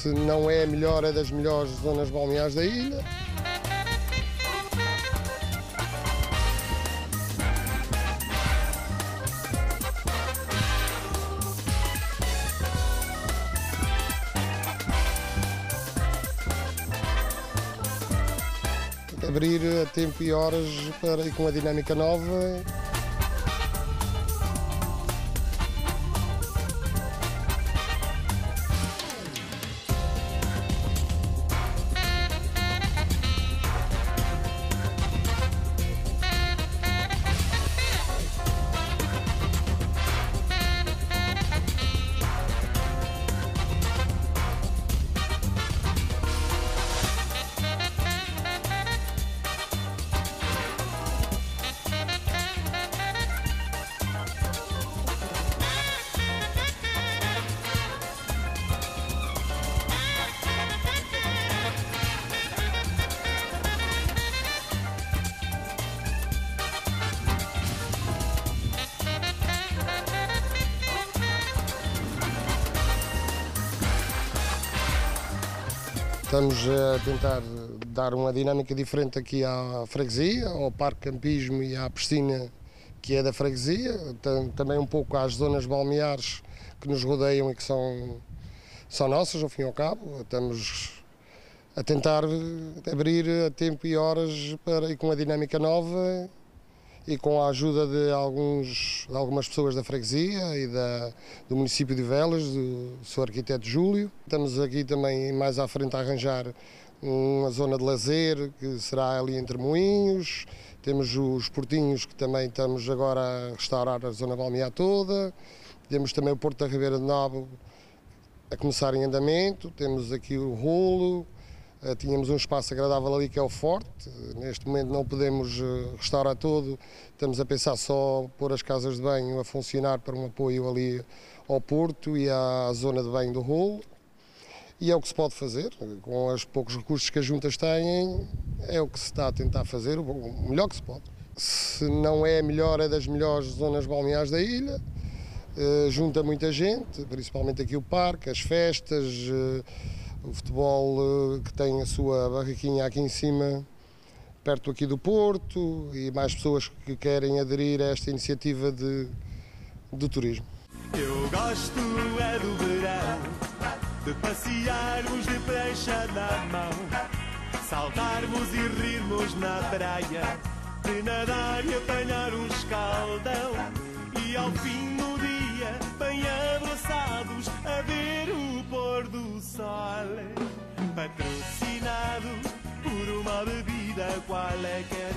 Se não é a melhor, é das melhores zonas balneares da ilha. abrir a tempo e horas para, e com a dinâmica nova. Estamos a tentar dar uma dinâmica diferente aqui à freguesia, ao Parque Campismo e à piscina que é da freguesia, também um pouco às zonas balneares que nos rodeiam e que são, são nossas, ao fim e ao cabo. Estamos a tentar abrir a tempo e horas para, e com uma dinâmica nova e com a ajuda de, alguns, de algumas pessoas da freguesia e da, do município de Velas, do seu arquiteto Júlio. Estamos aqui também mais à frente a arranjar uma zona de lazer que será ali entre Moinhos. Temos os portinhos que também estamos agora a restaurar a zona balnear toda. Temos também o Porto da Ribeira de Nabo a começar em andamento. Temos aqui o rolo, tínhamos um espaço agradável ali que é o Forte, neste momento não podemos eh, restaurar todo, estamos a pensar só pôr as casas de banho a funcionar para um apoio ali ao Porto e à zona de banho do Rolo. E é o que se pode fazer, com os poucos recursos que as juntas têm, é o que se está a tentar fazer, o melhor que se pode. Se não é a melhor, é das melhores zonas balneares da ilha, eh, junta muita gente, principalmente aqui o parque, as festas, o futebol eh, que tem a sua barraquinha aqui em cima, perto aqui do Porto, e mais pessoas que querem aderir a esta iniciativa de, de turismo. Eu gosto é do verão, de passearmos de prancha na mão, saltarmos e rirmos na praia, de nadar e apanhar um patrocinado por uma bebida qual é que